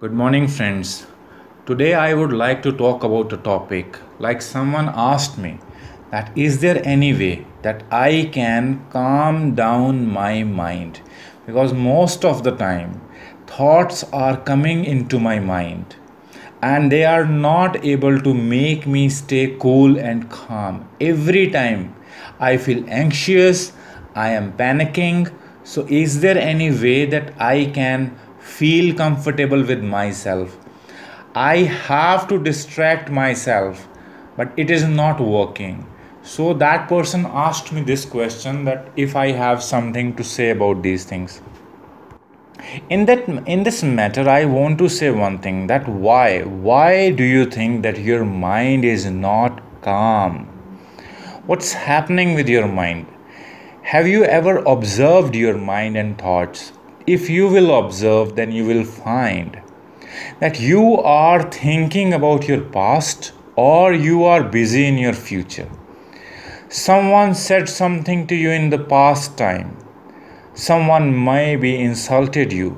Good morning, friends. Today I would like to talk about a topic like someone asked me that is there any way that I can calm down my mind because most of the time thoughts are coming into my mind and they are not able to make me stay cool and calm every time I feel anxious, I am panicking. So, is there any way that I can feel comfortable with myself? I have to distract myself, but it is not working. So, that person asked me this question that if I have something to say about these things. In that in this matter I want to say one thing that why why do you think that your mind is not calm What's happening with your mind? Have you ever observed your mind and thoughts? If you will observe, then you will find that you are thinking about your past or you are busy in your future. Someone said something to you in the past time. Someone maybe insulted you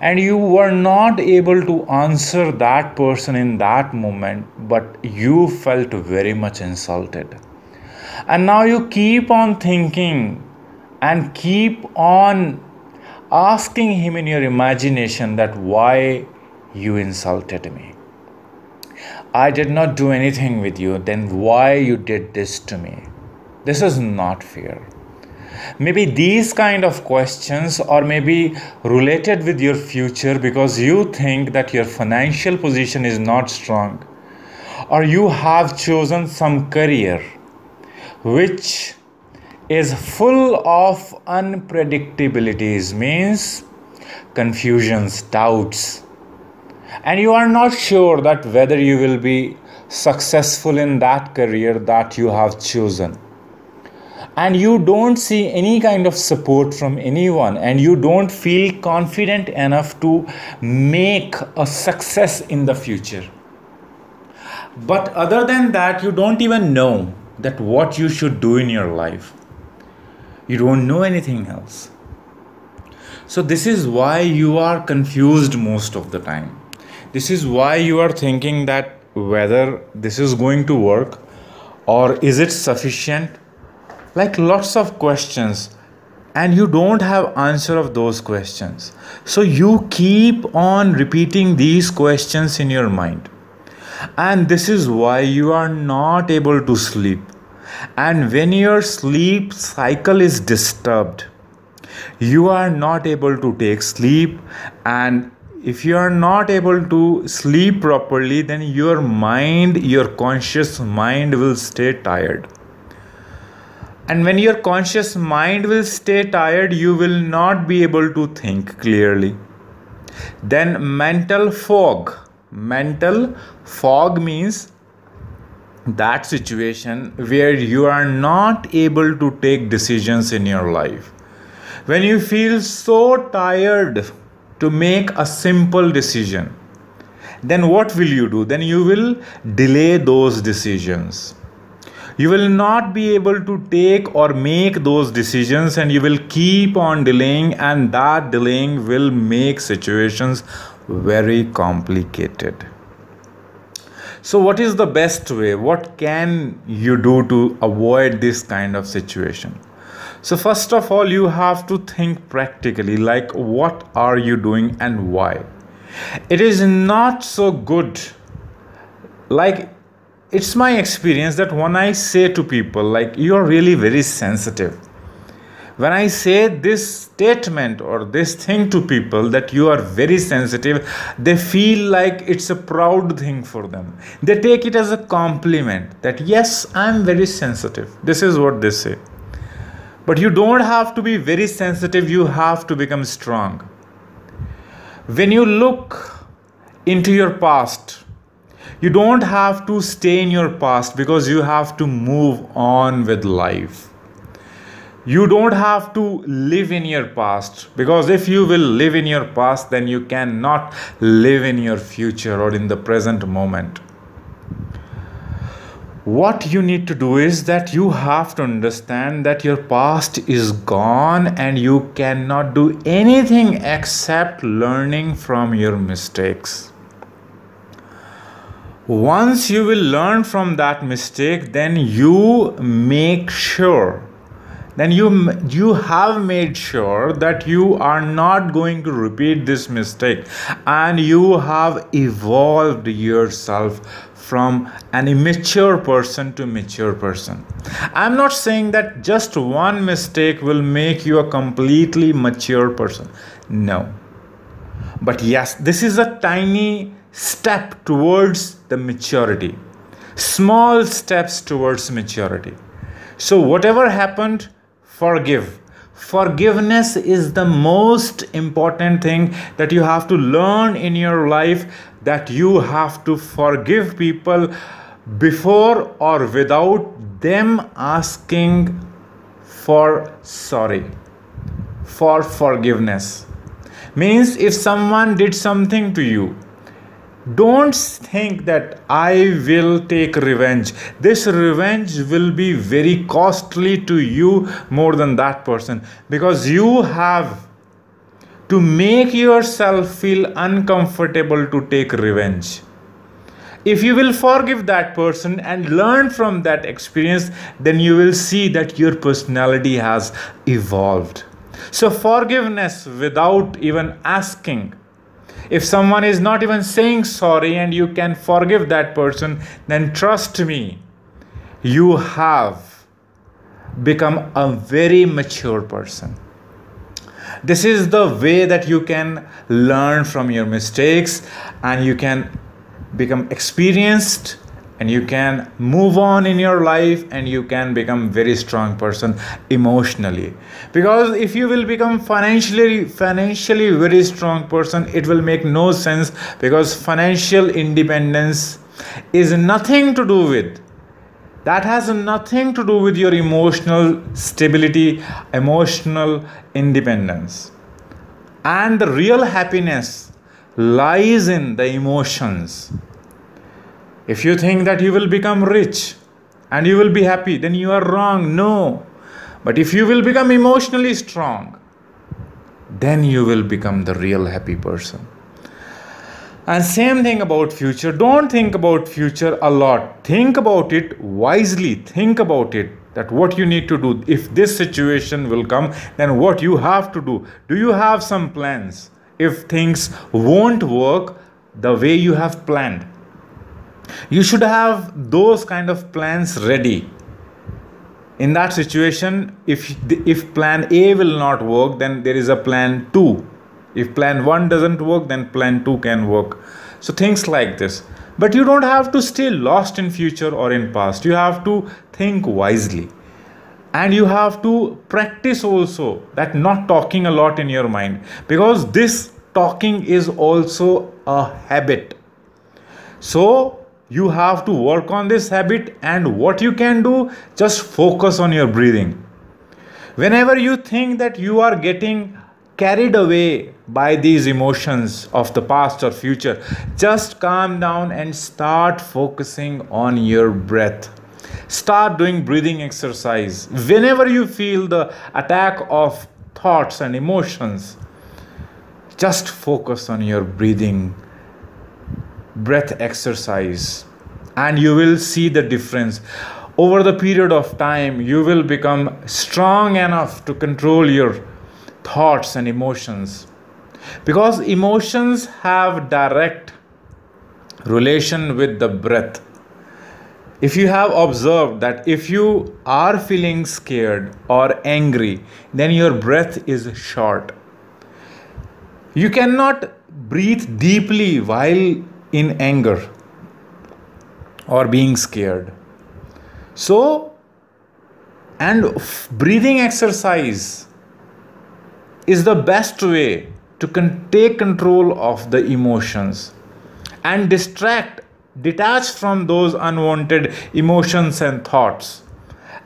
and you were not able to answer that person in that moment, but you felt very much insulted and now you keep on thinking and keep on asking him in your imagination that why you insulted me. I did not do anything with you then why you did this to me? This is not fair maybe these kind of questions are maybe related with your future because you think that your financial position is not strong or you have chosen some career which is full of unpredictabilities means confusions doubts. And you are not sure that whether you will be successful in that career that you have chosen. And you don't see any kind of support from anyone and you don't feel confident enough to make a success in the future. But other than that you don't even know that what you should do in your life. You don't know anything else. So, this is why you are confused most of the time. This is why you are thinking that whether this is going to work or is it sufficient? Like lots of questions. And you don't have answer of those questions. So you keep on repeating these questions in your mind. And this is why you are not able to sleep and when your sleep cycle is disturbed you are not able to take sleep. And if you are not able to sleep properly then your mind your conscious mind will stay tired. And when your conscious mind will stay tired you will not be able to think clearly. Then mental fog. Mental fog means that situation where you are not able to take decisions in your life. When you feel so tired to make a simple decision then what will you do? Then you will delay those decisions. You will not be able to take or make those decisions and you will keep on delaying and that delaying will make situations very complicated so what is the best way? What can you do to avoid this kind of situation? So first of all you have to think practically like what are you doing and why? It is not so good. Like it's my experience that when i say to people like you are really very sensitive when I say this statement or this thing to people that you are very sensitive, they feel like it's a proud thing for them. They take it as a compliment that, yes, I'm very sensitive. This is what they say. But you don't have to be very sensitive, you have to become strong. When you look into your past, you don't have to stay in your past because you have to move on with life you don't have to live in your past because if you will live in your past then you cannot live in your future or in the present moment. What you need to do is that you have to understand that your past is gone and you cannot do anything except learning from your mistakes. Once you will learn from that mistake then you make sure then you you have made sure that you are not going to repeat this mistake and you have evolved yourself from an immature person to mature person. I'm not saying that just one mistake will make you a completely mature person. No. But yes, this is a tiny step towards the maturity. Small steps towards maturity. So, whatever happened, forgive. Forgiveness is the most important thing that you have to learn in your life that you have to forgive people before or without them asking for sorry for forgiveness means if someone did something to you don't think that I will take revenge. This revenge will be very costly to you more than that person because you have to make yourself feel uncomfortable to take revenge. If you will forgive that person and learn from that experience, then you will see that your personality has evolved. So, forgiveness without even asking. If someone is not even saying sorry and you can forgive that person, then trust me, you have become a very mature person. This is the way that you can learn from your mistakes and you can become experienced and you can move on in your life and you can become very strong person emotionally because if you will become financially financially very strong person it will make no sense because financial independence is nothing to do with that has nothing to do with your emotional stability, emotional independence. And the real happiness lies in the emotions. If you think that you will become rich and you will be happy, then you are wrong. No. But if you will become emotionally strong, then you will become the real happy person. And same thing about future. Don't think about future a lot. Think about it wisely. Think about it that what you need to do. If this situation will come then what you have to do. Do you have some plans? If things won't work the way you have planned you should have those kind of plans ready in that situation if if plan a will not work then there is a plan 2 if plan 1 doesn't work, then plan 2 can work. So things like this. But you don't have to stay lost in future or in past. You have to think wisely. And you have to practice also that not talking a lot in your mind because this talking is also a habit. So you have to work on this habit and what you can do just focus on your breathing whenever you think that you are getting carried away by these emotions of the past or future, just calm down and start focusing on your breath. Start doing breathing exercise. Whenever you feel the attack of thoughts and emotions, just focus on your breathing, breath exercise, and you will see the difference. Over the period of time, you will become strong enough to control your thoughts and emotions. Because emotions have direct relation with the breath. If you have observed that if you are feeling scared or angry then your breath is short. You cannot breathe deeply while in anger or being scared so and breathing exercise is the best way to con- take control of the emotions and distract, detach from those unwanted emotions and thoughts.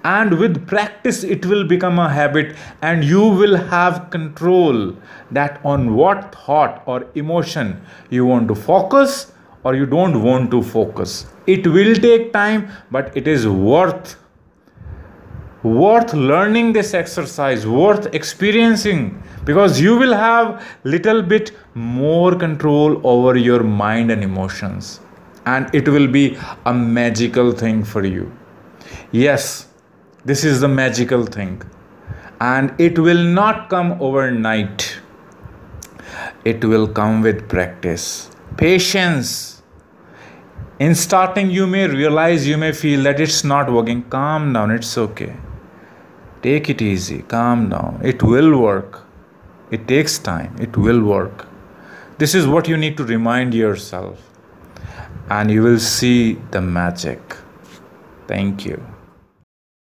And with practice, it will become a habit, and you will have control that on what thought or emotion you want to focus or you don't want to focus. It will take time, but it is worth worth learning this exercise worth experiencing because you will have little bit more control over your mind and emotions and it will be a magical thing for you. Yes this is the magical thing and it will not come overnight. It will come with practice. Patience in starting you may realize you may feel that it's not working calm down it's okay Take it easy, calm down. It will work. It takes time. It will work. This is what you need to remind yourself, and you will see the magic. Thank you.